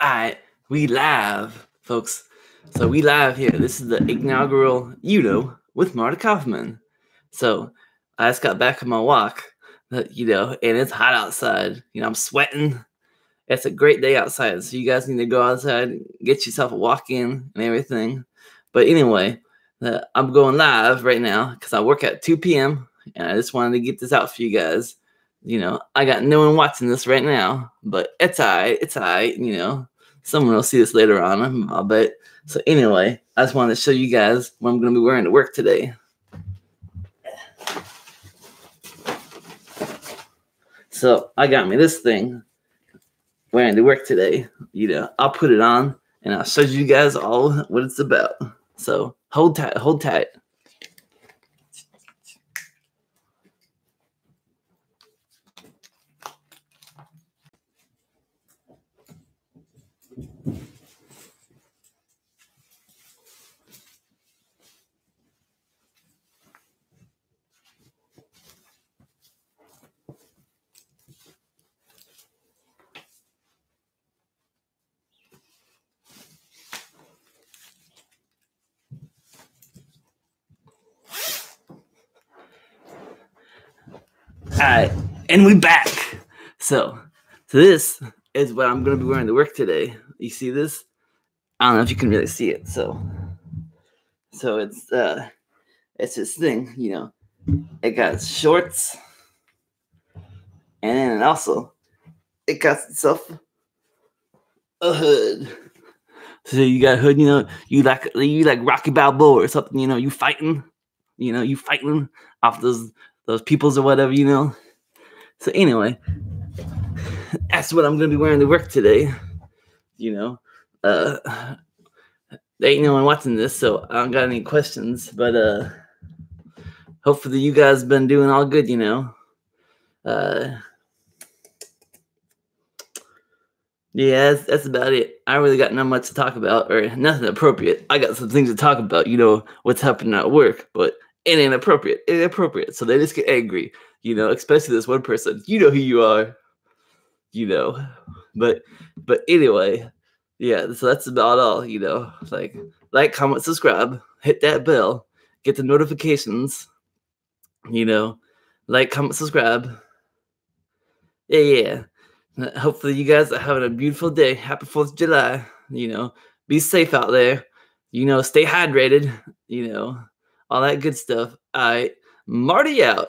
right, we live, folks. So we live here. This is the inaugural, you know, with Marty Kauffman. So I just got back from my walk, you know, and it's hot outside. You know, I'm sweating. It's a great day outside, so you guys need to go outside, get yourself a walk in and everything. But anyway, I'm going live right now because I work at 2 p.m. and I just wanted to get this out for you guys you know, I got no one watching this right now, but it's alright. It's alright. You know, someone will see this later on, I'll bet. So anyway, I just wanted to show you guys what I'm to be wearing to work today. So I got me this thing wearing to work today. You know, I'll put it on and I'll show you guys all what it's about. So hold tight, hold tight. All right, and we back. So, so this is what I'm gonna be wearing to work today. You see this? I don't know if you can really see it. So, so it's uh, it's this thing, you know. It got shorts, and then also it got itself a hood. So you got a hood, you know. You like you like Rocky Balboa or something, you know. You fighting, you know. You fighting off those those peoples or whatever, you know. So anyway, that's what I'm gonna be wearing to work today. You know, uh, there ain't no one watching this, so I don't got any questions. But uh, hopefully you guys been doing all good. You know, uh, yeah, that's, that's about it. I really got not much to talk about or nothing appropriate. I got some things to talk about. You know, what's happening at work, but it inappropriate, appropriate. It ain't appropriate. So they just get angry, you know, especially this one person. You know who you are. You know. But but anyway, yeah, so that's about all, you know. Like like, comment, subscribe, hit that bell, get the notifications, you know, like, comment, subscribe. Yeah, yeah. Hopefully you guys are having a beautiful day. Happy Fourth of July. You know, be safe out there. You know, stay hydrated, you know all that good stuff. Right, Marty out.